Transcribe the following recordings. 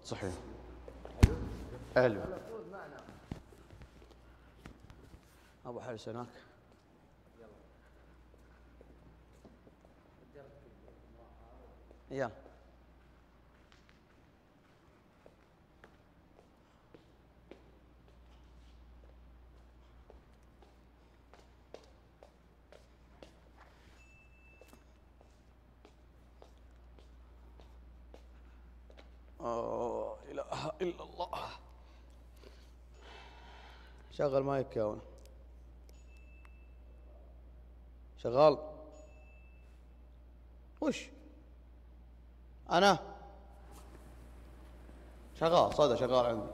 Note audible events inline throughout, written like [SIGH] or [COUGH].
صحيح. حلو أبو حارس هناك. يلا. إله إلا الله. شغل مايك يا. شغال. وش؟ أنا؟ شغال صدى شغال عندي.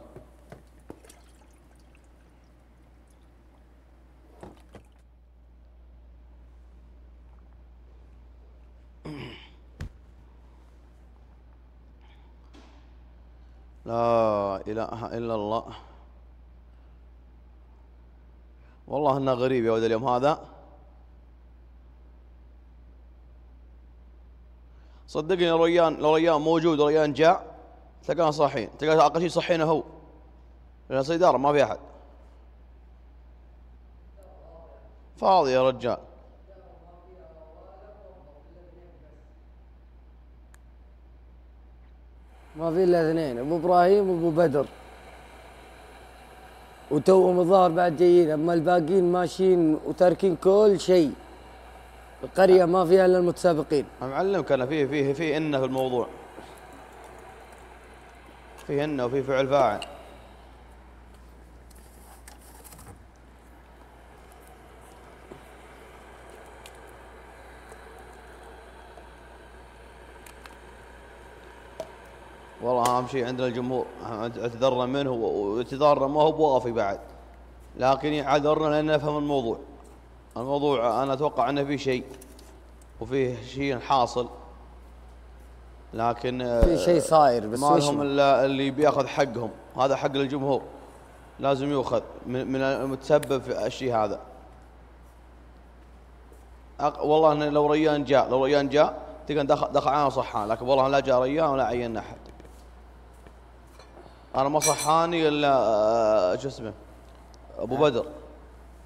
[CLEARS THROAT] لا. إله إلا الله. والله إنه غريب يا ولد اليوم هذا. صدقني ريان لو ريان موجود وريان جاء تلقانا صاحيين تلقى أقل شيء صحينا هو. لأن صيدارة ما في أحد. فاضي يا رجال. ما في إلا اثنين أبو إبراهيم وأبو بدر. وتوهم الظاهر بعد جايين أما الباقيين ماشيين وتاركين كل شيء. القرية ما فيها إلا المتسابقين. معلمك أنا فيه فيه فيه إنه في الموضوع. فيه إنه وفيه فعل فاعل. والله أهم شيء عندنا الجمهور اعتذرنا منه واعتذارنا ما هو بوافي بعد. لكن يعذرنا لأن نفهم الموضوع. الموضوع أنا أتوقع أنه فيه شيء وفيه شيء حاصل. لكن آه، في شيء صاير بس ما لهم إلا اللي بيأخذ حقهم. هذا حق الجمهور. لازم يؤخذ. من من المتسبب في الشيء هذا. أق- والله لو ريان جاء لو ريان جاء تلقى دخل دخل علينا صحان لكن والله لا جاء ريان ولا عينا احد أنا ما صحاني إلا آه، شو اسمه أبو بدر.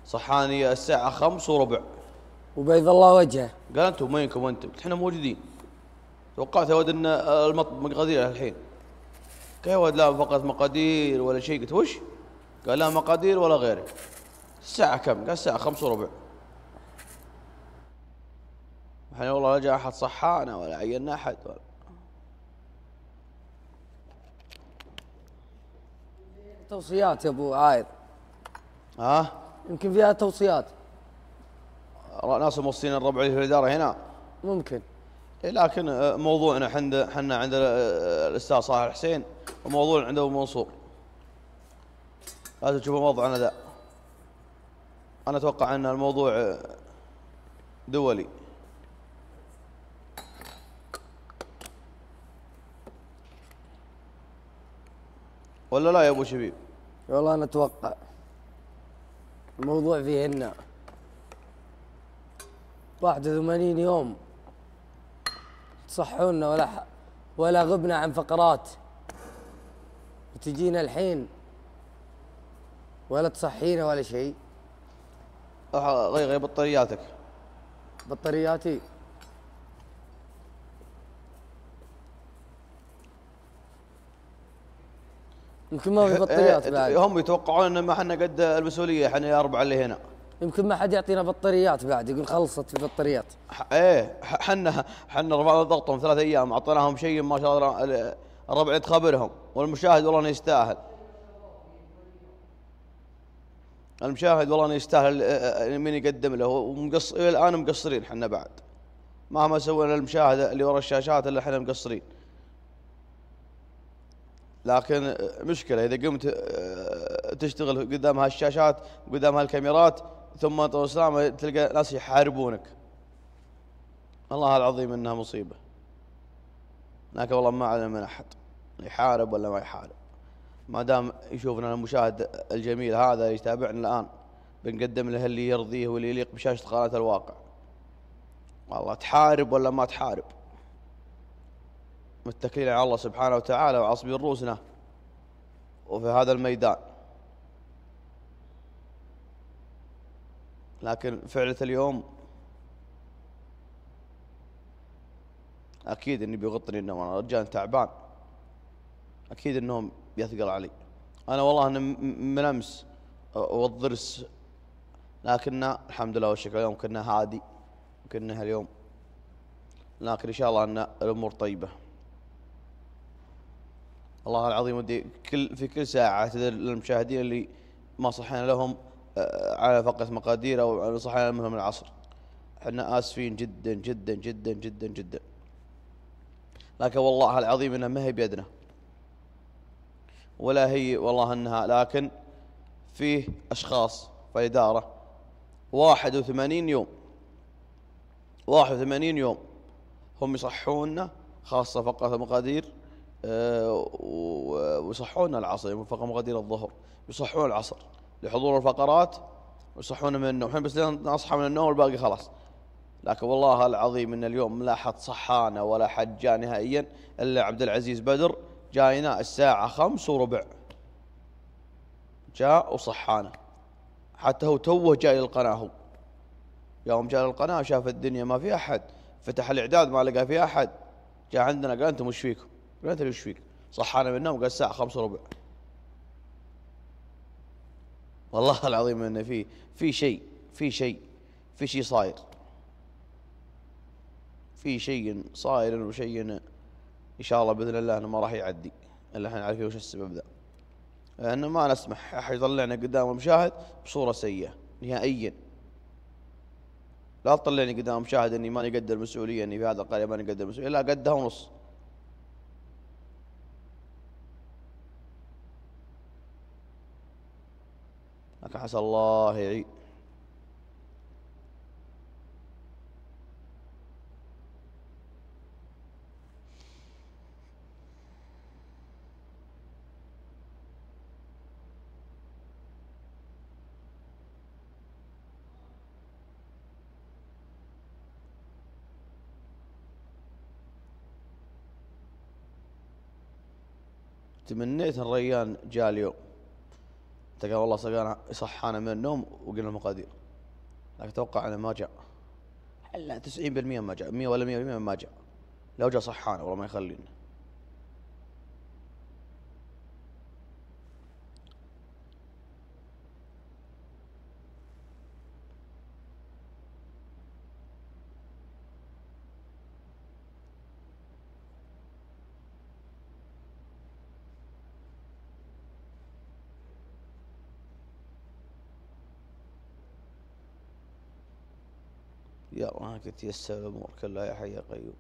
صحاني الساعة خمس وربع. وبيض الله وجهه. قال أنتم وينكم أنتم؟ إحنا موجودين. توقعت يا ولد إن المط مقادير الحين. قال يا ولد لا فقط مقادير ولا شيء. قلت وش؟ قال لا مقادير ولا غيره. الساعة كم؟ قال الساعة خمس وربع. الحين والله لا جاء أحد صحانا ولا عينا أحد. ولا توصيات يا أبو عايض ها؟ يمكن فيها توصيات. ناس موصين الربع في الاداره هنا؟ ممكن. إيه، لكن آه، موضوعنا عند آه، الأستاذ صالح الحسين وموضوع عند ابو منصور. لازم تشوفوا موضوعنا ذا. أنا أتوقع أن الموضوع آه، دولي. ولا لا يا أبو شبيب؟ والله أنا أتوقع الموضوع فيه هنا 81 يوم تصحونا ولا. ولا غبنا عن فقرات. وتجينا الحين ولا تصحينا ولا شيء. غير غير بطارياتك. بطارياتي. يمكن ما في بطاريات إيه، بعد. هم يتوقعون إن ما إحنا قد المسؤولية إحنا اربعه اللي هنا. يمكن ما حد يعطينا بطاريات بعد يقول خلصت في البطاريات إيه حنا حنا رفعنا ضغطهم ثلاث أيام أعطيناهم شيء ما شاء الله ال- الربع تخبرهم والمشاهد والله إنه يستاهل. المشاهد والله إنه يستاهل آه، آه، من يقدم له؟ ومقص إلى الآن مقصرين حنا بعد. مهما سوينا المشاهد اللي ورا الشاشات الا إحنا مقصرين. لكن مشكلة إذا قمت آه، تشتغل قدام هالشاشات قدام هالكاميرات ثم توصل تلقى ناس يحاربونك. الله العظيم إنها مصيبة. لكن والله ما علم من أحد يحارب ولا ما يحارب. ما دام يشوفنا المشاهد الجميل هذا يتابعنا الآن بنقدم له اللي يرضيه واللي يليق بشاشة قناة الواقع. والله تحارب ولا ما تحارب. متكلين على الله سبحانه وتعالى وعصبين رؤوسنا. وفي هذا الميدان. لكن فعلة اليوم أكيد إني بيغطني النوم أنا رجال تعبان. أكيد النوم بيثقل علي. أنا والله أنا من أمس والضرس لكن الحمد لله والشكر اليوم كنا هادي كنا اليوم لكن إن شاء الله أن الأمور طيبة. الله العظيم ودي كل في كل ساعة أعتذر للمشاهدين اللي ما صحينا لهم آه، على فقط مقادير أو صحينا لهم العصر. إحنا آسفين جدا جدا جدا جدا جدا. لكن والله العظيم إنها ما هي بيدنا. ولا هي والله إنها لكن فيه أشخاص في الإدارة. 81 يوم. 81 يوم هم يصحوننا خاصة فقط المقادير. ويصحون العصر فقط مقادير الظهر يصحون العصر لحضور الفقرات ويصحون من النوم الحين بس نصحى من النوم والباقي خلاص. لكن والله العظيم إن اليوم لا حد صحانا ولا حد جاء نهائيا إلا عبد العزيز بدر جاينا الساعة خمس وربع. جاء وصحانا. حتى هو توه جاي للقناة هو. يوم جاء للقناة شاف الدنيا ما في أحد فتح الإعداد ما لقى في أحد. جاء عندنا قال أنتم وش فيكم؟ قلت له وش فيك؟ صحانا من النوم قال الساعة خمس وربع والله العظيم انه في في شيء في شيء في شيء صاير. في شيء صاير وشيء إن شاء الله بإذن الله إنه ما راح يعدي. إلا إحنا عارفين وش السبب ذا. لأنه ما نسمح أحد يطلعنا قدام المشاهد بصورة سيئة نهائيا. لا تطلعني قدام المشاهد إني ماني قد المسؤوليه إني في هذا القرية ماني قد المسؤوليه لا قدها ونص. لكن عسى الله يعيد تمنيت الريان جاء اليوم قال والله صقانا يصحانا من النوم وقلنا المقادير. لكن أتوقع أنه ما جاء. الا 90% ما جاء. 100 ولا 100% ما جاء. لو جاء صحانا والله ما يخلينا. يا الله تيسر الأمور كلها يا حي يا قيوم.